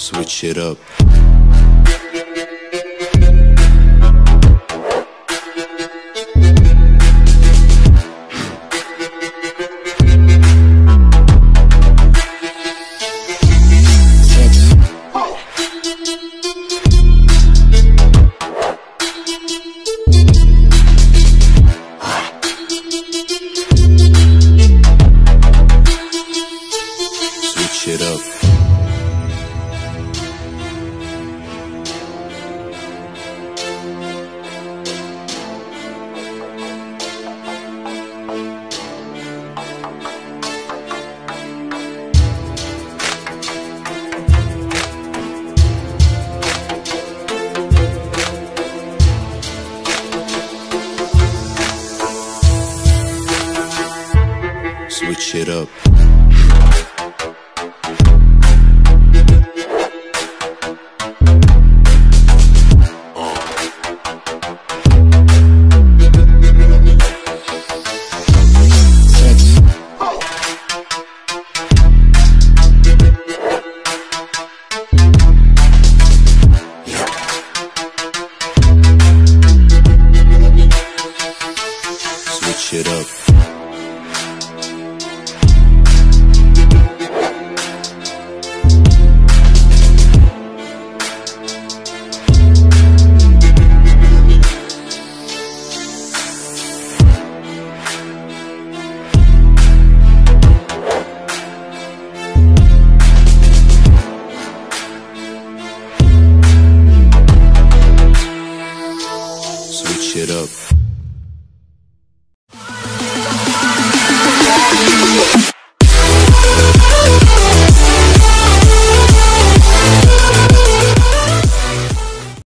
switch it up. switch it up. switch it up. up.